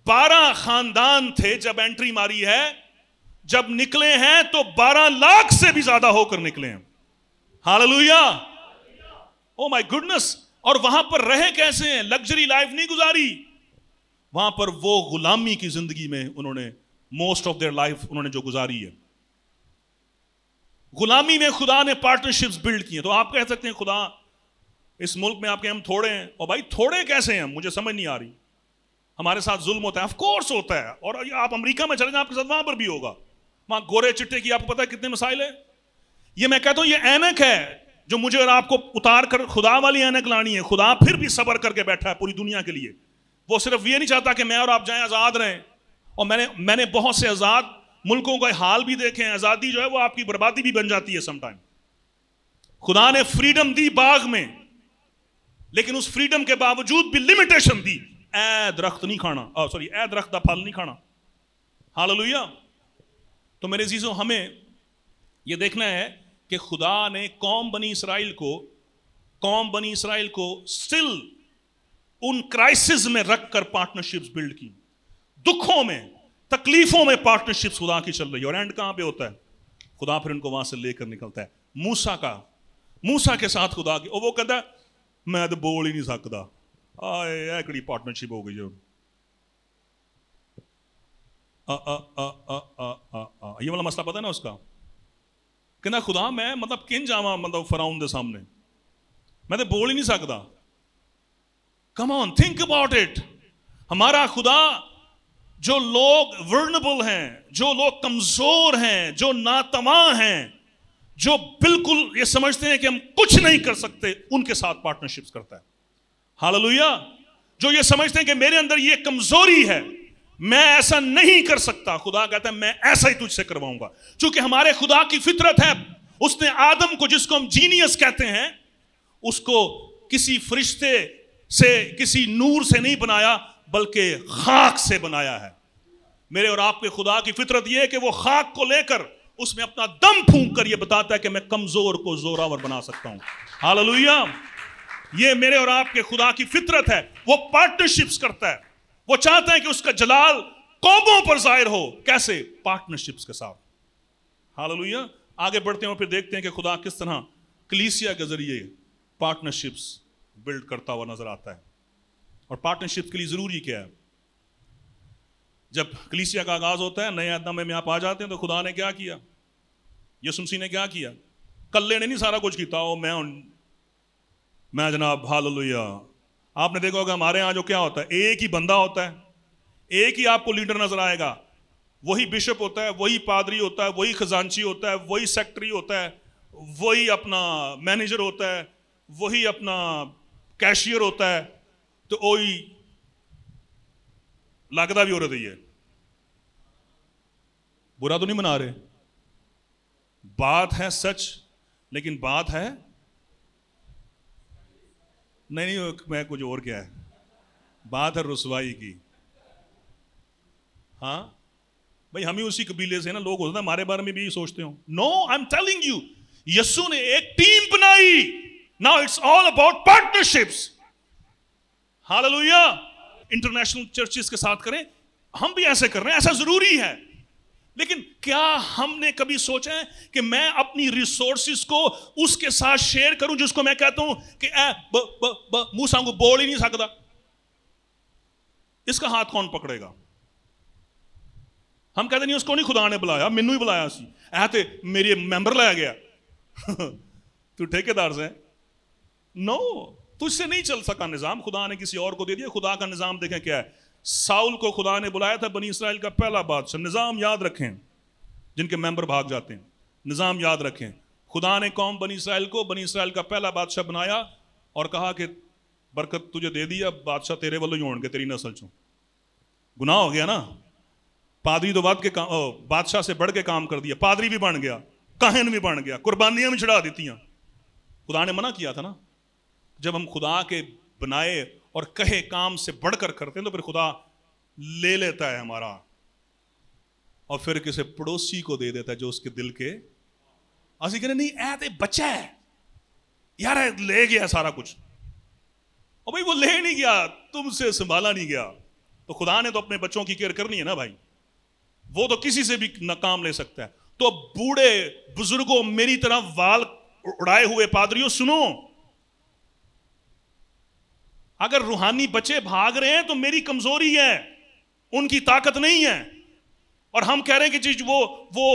बारह खानदान थे जब एंट्री मारी है जब निकले हैं तो बारह लाख से भी ज्यादा होकर निकले हैं हालेलुया ओ माय गुडनेस और वहाँ पर रहे कैसे हैं? लग्जरी लाइफ नहीं गुजारी। वहाँ पर वो गुलामी की ज़िंदगी में उन्होंने मोस्ट ऑफ़ देयर लाइफ उन्होंने जो गुजारी है। गुलामी में खुदा ने पार्टनरशिप्स बिल्ड किए तो आप कह सकते हैं, खुदा, इस मुल्क में आपके हम थोड़े हैं। और भाई, थोड़े कैसे हैं? मुझे समझ नहीं आ रही। हमारे साथ जुल्म होता है। ऑफकोर्स होता है। और आप अमेरिका में चले जाए, आपके साथ वहाँ पर भी होगा। वहाँ गोरे चिट्टे की आपको पता है कितने मसाइल है? ये मैं कहता हूँ, ये ऐनक है। जो मुझे और आपको उतार कर खुदा वाली ऐनक लानी है, खुदा फिर भी सबर करके बैठा है पूरी दुनिया के लिए। वो सिर्फ़ ये नहीं चाहता कि मैं और आप जाएँ, आज़ाद रहें। और मैंने मैंने बहुत से आज़ाद मुल्कों का हाल भी देखे हैं, आज़ादी जो है वो आपकी बर्बादी भी बन जाती है समटाइम खुदा ने फ्रीडम दी बाग में, लेकिन उस फ्रीडम के बावजूद भी लिमिटेशन दी। ए दरख्त नहीं खाना सॉरी ए दरख्त का फल नहीं खाना। हाल तो मेरे चीज़ों हमें यह देखना है कि खुदा ने कौम बनी इसराइल को, कौम बनी इसराइल को स्टिल उन क्राइसिस में रखकर पार्टनरशिप्स बिल्ड की। दुखों में, तकलीफों में पार्टनरशिप्स खुदा की चल रही है। और एंड कहाँ पे होता है? खुदा फिर उनको वहाँ से लेकर निकलता है। मूसा का, मूसा के साथ खुदा की, और वो कहता है, मैं तो बोल ही नहीं सकता। आए कड़ी पार्टनरशिप हो गई ये वाला मसला पता है ना उसका? कहना खुदा, मैं मतलब किन जावा मतलब फराउन के सामने? मैं तो बोल ही नहीं सकता come on think about it हमारा खुदा, जो लोग वर्नबल हैं, जो लोग कमज़ोर हैं, जो नातवा हैं, जो बिल्कुल ये समझते हैं कि हम कुछ नहीं कर सकते, उनके साथ पार्टनरशिप्स करता है। हालेलुया जो ये समझते हैं कि मेरे अंदर ये कमज़ोरी है मैं ऐसा नहीं कर सकता। खुदा कहता है, मैं ऐसा ही तुझसे करवाऊँगा। क्योंकि हमारे खुदा की फितरत है, उसने आदम को जिसको हम जीनियस कहते हैं, उसको किसी फरिश्ते से, किसी नूर से नहीं बनाया, बल्कि खाक से बनाया है। मेरे और आपके खुदा की फितरत यह है कि वो खाक को लेकर उसमें अपना दम फूंक कर यह बताता है कि मैं कमज़ोर को जोरावर बना सकता हूँ। हालेलुया। ये मेरे और आपके खुदा की फितरत है। वो पार्टनरशिप्स करता है। वो चाहता है कि उसका जलाल कौमों पर ज़ाहिर हो। कैसे? पार्टनरशिप्स के साथ। हालेलुया। आगे बढ़ते हैं फिर देखते हैं कि खुदा किस तरह कलीसिया के ज़रिए पार्टनरशिप्स बिल्ड करता हुआ नज़र आता है। और पार्टनरशिप के लिए ज़रूरी क्या है? जब कलीसिया का आगाज़ होता है, नए आदनामे में आप आ जाते हैं तो खुदा ने क्या किया? यसुमसी ने क्या किया? कल्ले ने नहीं सारा कुछ किया। मैं मैं जनाब हाल आपने देखा होगा, हमारे यहाँ जो क्या होता है? एक ही बंदा होता है। एक ही आपको लीडर नज़र आएगा। वही बिशप होता है, वही पादरी होता है, वही खजांची होता है, वही सेक्रेटरी होता है, वही अपना मैनेजर होता है, वही अपना कैशियर होता है। तो वही लगता भी हो रही है। बुरा तो नहीं मना रहे? बात है सच, लेकिन बात है नहीं नहीं मैं कुछ और क्या है? बात है रसवाई की। हाँ? भाई, हम ही उसी कबीले से ना, लोग होते हैं हमारे बारे में भी सोचते हो। No I am telling you Yesu ने एक टीम बनाई। Now it's all about partnerships hallelujah international churches के साथ करें। हम भी ऐसे कर रहे हैं, ऐसा ज़रूरी है। लेकिन क्या हमने कभी सोचा है कि मैं अपनी रिसोर्सिस को उसके साथ शेयर करूँ जिसको मैं कहता हूँ कि मुँह सांगू बोल ही नहीं सकता। इसका हाथ कौन पकड़ेगा? हम कहते नहीं, उसको नहीं, खुदा ने बुलाया, मैनू ही बुलाया सी ऐ तो मेरे मैंबर लाया गया। [laughs] तू ठेकेदार से नो तुझसे नहीं चल सका निज़ाम। खुदा ने किसी और को दे दिया, खुदा का निज़ाम देखें क्या है। साउल को खुदा ने बुलाया था बनी इसराइल का पहला बादशाह। निज़ाम याद रखें, जिनके मेंबर भाग जाते हैं। निज़ाम याद रखें, खुदा ने कौम बनी इसराइल को, बनी इसराइल का पहला बादशाह बनाया और कहा कि, बरकत तुझे दे दी, अब बादशाह तेरे वालों ही होंगे तेरी नस्ल चो। गुनाह हो गया ना? पादरी तो बाद के काम बादशाह से बढ़ के काम कर दिया। पादरी भी बन गया, कहन भी बन गया, कुर्बानियाँ भी चढ़ा दी खुदा ने मना किया था ना? जब हम खुदा के बनाए और कहे काम से बढ़कर करते हैं तो फिर खुदा ले लेता है हमारा। और फिर किसी पड़ोसी को दे देता है, जो उसके दिल के। असि कहने, नहीं, ऐ तो बच्चा है। यार ले गया सारा कुछ। और भाई, वो ले नहीं गया, तुमसे संभाला नहीं गया। तो खुदा ने तो अपने बच्चों की केयर करनी है ना भाई। वो तो किसी से भी नाकाम ले सकता है। तो बूढ़े बुज़ुर्गों, मेरी तरह वाल उड़ाए हुए पादरियों, सुनो। अगर रूहानी बच्चे भाग रहे हैं तो मेरी कमज़ोरी है, उनकी ताकत नहीं है। और हम कह रहे हैं कि चीज़ वो वो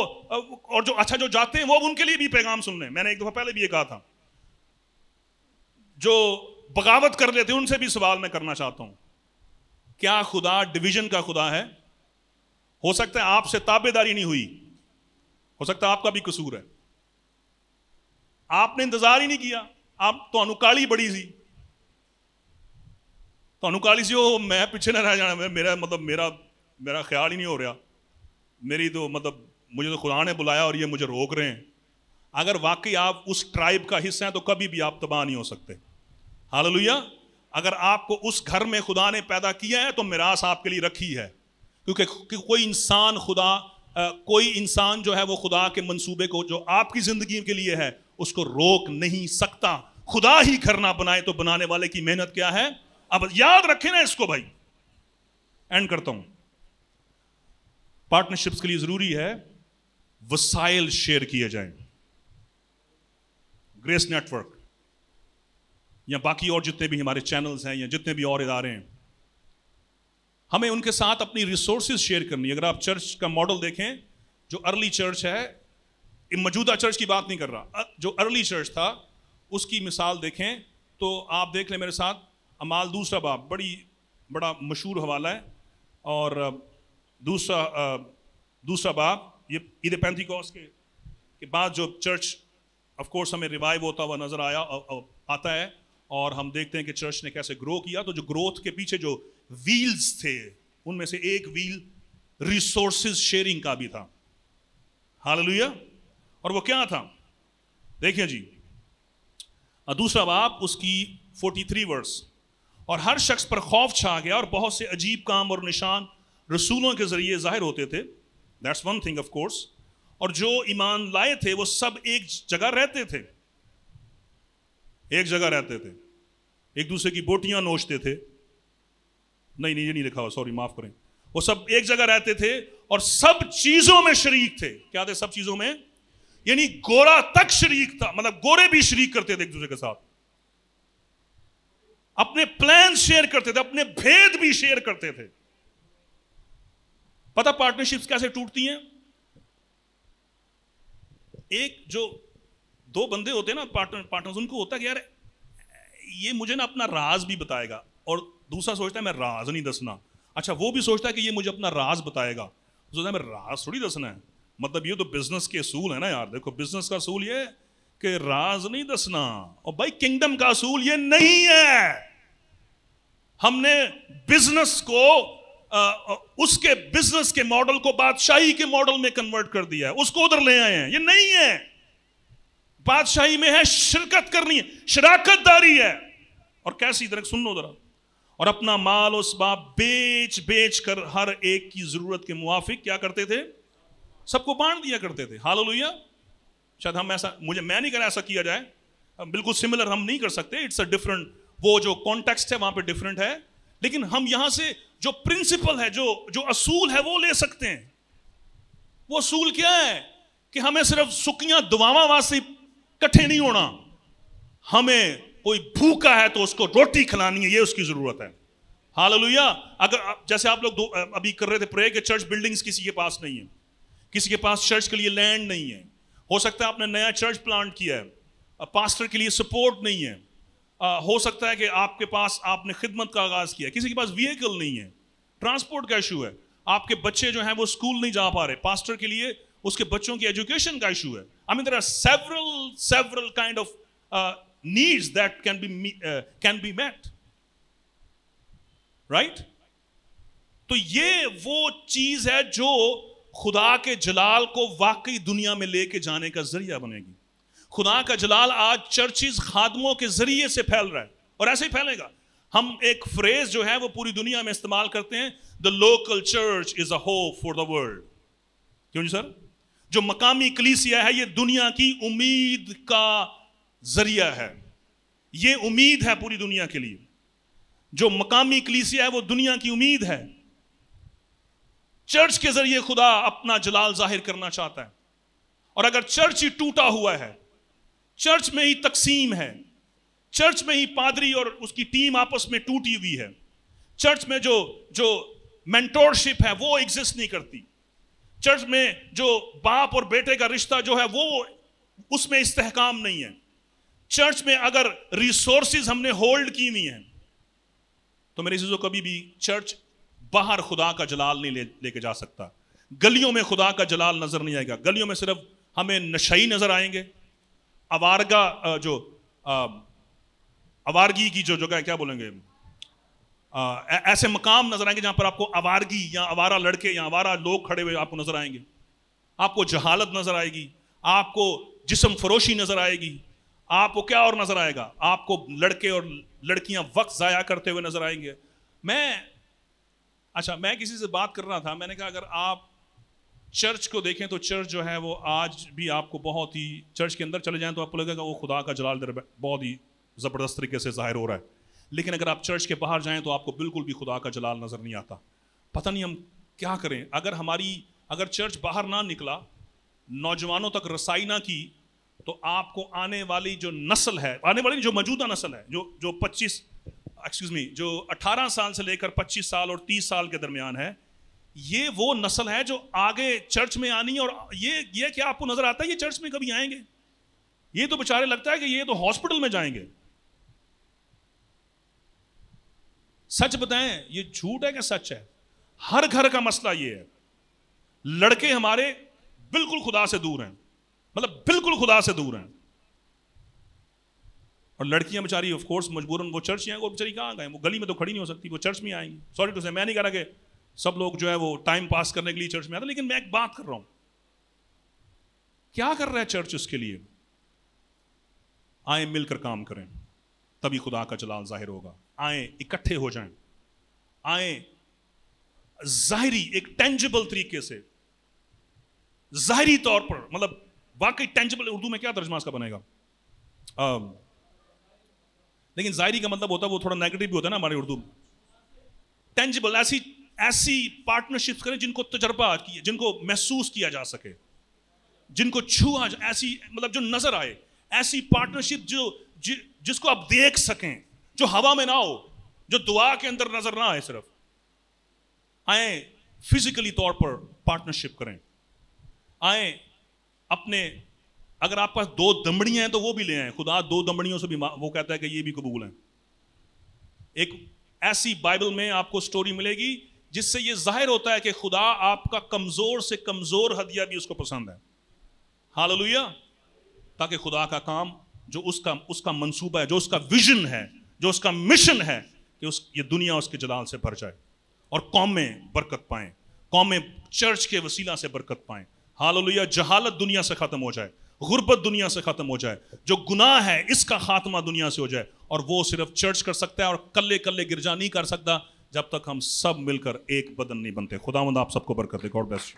और जो अच्छा जो जाते हैं, वो उनके लिए भी पैगाम सुन रहे हैं। मैंने एक दफ़ा पहले भी ये कहा था। जो बगावत कर लेते हैं उनसे भी सवाल मैं करना चाहता हूँ। क्या खुदा डिवीज़न का खुदा है? हो सकता है आपसे ताबेदारी नहीं हुई। हो सकता है आपका भी कसूर है। आपने इंतज़ार ही नहीं किया। आप तो अनुकाली बड़ी सी ਤੁਹਾਨੂੰ ਕਾਲੀ ਸੀ ਉਹ ਮੈਂ ਪਿੱਛੇ ਨਾ ਰਹਿ ਜਾਣਾ ਮੇਰਾ मतलब मेरा मेरा ख्याल ही नहीं हो रहा मेरी तो मतलब मुझे तो खुदा ने बुलाया और ये मुझे रोक रहे हैं अगर वाकई आप उस ट्राइब का हिस्सा हैं तो कभी भी आप तबाह नहीं हो सकते हाल अगर आपको उस घर में खुदा ने पैदा किया है तो मिरास आपके लिए रखी है क्योंकि कोई इंसान खुदा कोई इंसान जो है वो खुदा के मंसूबे को जो आपकी ज़िंदगी के लिए है उसको रोक नहीं सकता खुदा ही घर ना बनाए तो बनाने वाले की मेहनत क्या है अब याद रखें ना इसको भाई। एंड करता हूँ। पार्टनरशिप्स के लिए ज़रूरी है वसाइल शेयर किए जाएँ। ग्रेस नेटवर्क या बाकी और जितने भी हमारे चैनल्स हैं या जितने भी और इदारे हैं, हमें उनके साथ अपनी रिसोर्सेज शेयर करनी अगर आप चर्च का मॉडल देखें, जो अर्ली चर्च है मौजूदा चर्च की बात नहीं कर रहा। जो अर्ली चर्च था, उसकी मिसाल देखें तो आप देख लें मेरे साथ अमाल दूसरा बाब, बड़ी, बड़ा मशहूर हवाला है। और दूसरा दूसरा बाब, ये ईद पैंतीकॉस के के बाद जो चर्च ऑफ़ कोर्स हमें रिवाइव होता हुआ नज़र आया आता है। और हम देखते हैं कि चर्च ने कैसे ग्रो किया। तो जो ग्रोथ के पीछे जो व्हील्स थे, उनमें से एक व्हील रिसोर्स शेयरिंग का भी था। हाल और वो क्या था? देखिए जी। दूसरा बाप उसकी 43 वर्स और हर शख्स पर खौफ छा गया और बहुत से अजीब काम और निशान रसूलों के ज़रिए ज़ाहिर होते थे। That's one thing of course और जो ईमान लाए थे, वो सब एक जगह रहते थे। एक जगह रहते थे। एक दूसरे की बोटियाँ नोचते थे। नहीं नहीं, ये नहीं लिखा हुआ सॉरी माफ़ करें। वो सब एक जगह रहते थे और सब चीज़ों में शरीक थे। क्या थे सब चीज़ों में? यानी गोरा तक शरीक था मतलब गोरे भी शरीक करते थे एक दूसरे के साथ। अपने प्लान शेयर करते थे, अपने भेद भी शेयर करते थे। पता पार्टनरशिप्स कैसे टूटती हैं? एक, जो दो बंदे होते हैं ना पार्टनर पार्टनर्स उनको होता है कि यार, ये मुझे ना अपना राज भी बताएगा, और दूसरा सोचता है, मैं राज नहीं दसना। अच्छा वो भी सोचता है कि ये मुझे अपना राज बताएगा। सोचता है, मैं राज थोड़ी दसना है? मतलब ये तो बिज़नेस के असूल है ना यार। देखो बिज़नेस का असूल ये कि राज नहीं दसना, और भाई किंगडम का असूल ये नहीं है। हमने बिज़नेस को आ, उसके बिज़नेस के मॉडल को बादशाही के मॉडल में कन्वर्ट कर दिया है। उसको उधर ले आए हैं। ये नहीं है। बादशाही में है शिरकत करनी है शराकत दारी है। और कैसी तरह सुन लो जरा। और अपना माल उस बाप बेच बेच कर हर एक की ज़रूरत के मुआफिक क्या करते थे? सबको बांट दिया करते थे। हाल लोहिया शायद हम ऐसा मुझे मैं नहीं कर ऐसा किया जाए। बिल्कुल सिमिलर हम नहीं कर सकते। इट्स अ डिफरेंट वो जो कॉन्टेक्स्ट है, वहाँ पे डिफरेंट है। लेकिन हम यहाँ से जो प्रिंसिपल है, जो जो असूल है, वो ले सकते हैं। वो असूल क्या है? कि हमें सिर्फ़ सुखियाँ दुआवा वास्ते कट्ठे नहीं होना। हमें कोई भूखा है तो उसको रोटी खिलानी है, ये उसकी ज़रूरत है। हाल अगर जैसे आप लोग अभी कर रहे थे प्रे के चर्च बिल्डिंग्स किसी के पास नहीं है। किसी के पास चर्च के लिए लैंड नहीं है। हो सकता है आपने नया चर्च प्लांट किया है। पास्टर के लिए सपोर्ट नहीं है। आ, हो सकता है कि आपके पास आपने खिदमत का आगाज़ किया। किसी के पास व्हीकल नहीं है। ट्रांसपोर्ट का इशू है। आपके बच्चे जो हैं वो स्कूल नहीं जा पा रहे। पास्टर के लिए उसके बच्चों की एजुकेशन का इशू है। I mean there are several several kind of needs that can be can be met right तो ये वो चीज़ है जो खुदा के जलाल को वाकई दुनिया में लेके जाने का ज़रिया बनेगी। खुदा का जलाल आज चर्चिज खादमों के ज़रिए से फैल रहा है और ऐसे ही फैलेगा। हम एक फ्रेज जो है वो पूरी दुनिया में इस्तेमाल करते हैं the local church is a hope for the world क्यों जी सर? जो मकामी कलीसिया है, ये दुनिया की उम्मीद का ज़रिया है। ये उम्मीद है पूरी दुनिया के लिए। जो मकामी कलीसिया है, वो दुनिया की उम्मीद है। चर्च के ज़रिए खुदा अपना जलाल ज़ाहिर करना चाहता है। और अगर चर्च ही टूटा हुआ है चर्च में ही तकसीम है। चर्च में ही पादरी और उसकी टीम आपस में टूटी हुई है। चर्च में जो जो मेंटोरशिप है, वो एग्जिस्ट नहीं करती। चर्च में जो बाप और बेटे का रिश्ता जो है, वो उसमें इस्तेहकाम नहीं है। चर्च में अगर रिसोर्सेज हमने होल्ड की हुई हैं तो मेरे चीज़ों कभी भी चर्च बाहर खुदा का जलाल नहीं ले, लेके जा सकता। गलियों में खुदा का जलाल नज़र नहीं आएगा। गलियों में सिर्फ़ हमें नशई नज़र आएँगे। अवारगा जो अवारगी की जो जगह क्या बोलेंगे? ऐसे मकाम नज़र आएँगे जहाँ पर आपको अवारगी या अवारा लड़के या अवारा लोग खड़े हुए आपको नज़र आएँगे। आपको जहालत नज़र आएगी, आपको जिसम फरोशी नज़र आएगी, आपको क्या और नज़र आएगा? आपको लड़के और लड़कियाँ वक्त ज़ाया करते हुए नज़र आएँगे। मैं अच्छा मैं किसी से बात कर रहा था, मैंने कहा, अगर आप चर्च को देखें तो चर्च जो है वो आज भी आपको बहुत ही, चर्च के अंदर चले जाएँ तो आपको लगेगा वो खुदा का जलाल दर बहुत ही ज़बरदस्त तरीके से ज़ाहिर हो रहा है. लेकिन अगर आप चर्च के बाहर जाएँ तो आपको बिल्कुल भी खुदा का जलाल नज़र नहीं आता। पता नहीं हम क्या करें? अगर हमारी, अगर चर्च बाहर ना निकला, नौजवानों तक रसाई ना की तो आपको आने वाली जो नस्ल है, आने वाली जो मौजूदा नस्ल है, जो जो 25 एक्सक्यूज मी जो 18 साल से लेकर 25 साल और 30 साल के दरमियान है ये वो नस्ल है जो आगे चर्च में आनी है और ये ये क्या आपको नज़र आता है, ये चर्च में कभी आएँगे? ये तो बेचारे लगता है कि ये तो हॉस्पिटल में जाएँगे। सच बताएँ, ये झूठ है कि सच है? हर घर का मसला ये है। लड़के हमारे बिल्कुल खुदा से दूर हैं। मतलब बिल्कुल खुदा से दूर हैं। और लड़कियाँ बेचारी ऑफ़ कोर्स मजबूरन, वो चर्च आएँगे वो बेचारी कहाँ गए? वो गली में तो खड़ी नहीं हो सकती, वो चर्च में आएँगी। सॉरी टू से मैं नहीं कह रहा कि सब लोग जो है वो टाइम पास करने के लिए चर्च में आते लेकिन मैं एक बात कर रहा हूँ। क्या कर रहा है चर्च उसके लिए? आए मिलकर काम करें तभी खुदा का जलाल ज़ाहिर होगा। आए इकट्ठे हो जाएँ। आए जाहिरी एक टेंजिबल तरीके से जाहिरी तौर पर मतलब वाकई टेंजिबल उर्दू में क्या तर्जमा इसका बनेगा? um, लेकिन जाहिरी का मतलब होता है वो थोड़ा नेगेटिव भी होता है ना हमारे उर्दू टेंजिबल ऐसी ऐसी पार्टनरशिप करें जिनको तजर्बा किया जिनको महसूस किया जा सके जिनको छुआ ऐसी मतलब जो नज़र आए ऐसी पार्टनरशिप जो जि, जिसको आप देख सकें जो हवा में ना हो जो दुआ के अंदर नज़र ना आए सिर्फ़ आए फिजिकली तौर पर पार्टनरशिप करें। आए अपने अगर आपके पास दो दमड़ियाँ हैं तो वो भी ले आए। खुदा दो दमड़ियों से भी वो कहता है कि ये भी कबूल है। एक ऐसी बाइबल में आपको स्टोरी मिलेगी जिससे ये ज़ाहिर होता है कि खुदा आपका कमज़ोर से कमज़ोर हदिया भी उसको पसंद है। हाल ताकि खुदा का काम, जो उसका उसका मंसूबा है, जो उसका विजन है, जो उसका मिशन है, कि उस, ये दुनिया उसके जलाल से भर जाए और कौमें बरकत पाएँ, कौमें चर्च के वसीला से बरकत पाएँ। हाल जहालत दुनिया से ख़त्म हो जाए, गुर्बत दुनिया से ख़त्म हो जाए, जो गुनाह है, इसका खात्मा दुनिया से हो जाए, और वो सिर्फ़ चर्च कर सकता है और कल्ले कल्ले गिरजा नहीं कर सकता। जब तक हम सब मिलकर एक बदन नहीं बनते। खुदा आप सबको बरकत गॉड बेस्ट